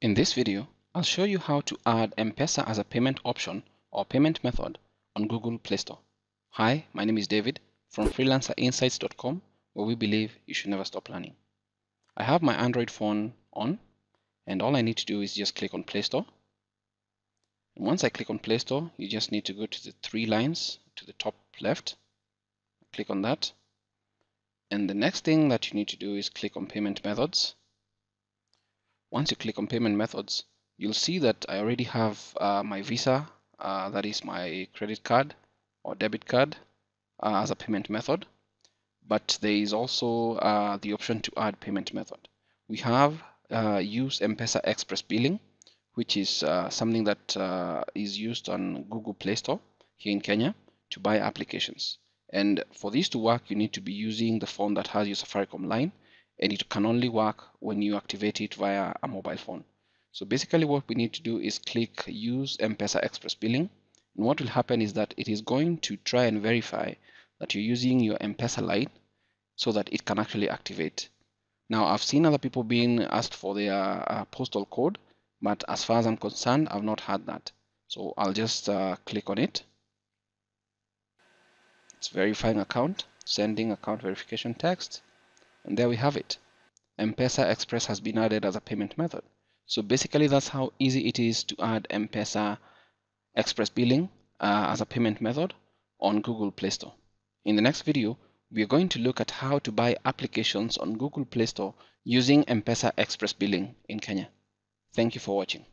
In this video, I'll show you how to add M-Pesa as a payment option or payment method on Google Play Store. Hi, my name is David from freelancerinsights.com where we believe you should never stop learning. I have my Android phone on and all I need to do is just click on Play Store. And once I click on Play Store, you just need to go to the three lines to the top left. Click on that. And the next thing that you need to do is click on Payment Methods. Once you click on Payment Methods, you'll see that I already have uh, my Visa, uh, that is my credit card or debit card uh, as a payment method. But there is also uh, the option to add payment method. We have uh, use M-Pesa Express Billing, which is uh, something that is used on Google Play Store here in Kenya to buy applications. And for this to work, you need to be using the phone that has your Safaricom line, and it can only work when you activate it via a mobile phone. So basically what we need to do is click use M-Pesa Express Billing. And what will happen is that it is going to try and verify that you're using your M-Pesa so that it can actually activate. Now I've seen other people being asked for their uh, postal code, but as far as I'm concerned, I've not had that. So I'll just uh, click on it. It's verifying account, sending account verification text, and there we have it. M-Pesa Express has been added as a payment method. So basically that's how easy it is to add M-Pesa Express Billing uh, as a payment method on Google Play Store. In the next video, we are going to look at how to buy applications on Google Play Store using M-Pesa Express Billing in Kenya. Thank you for watching.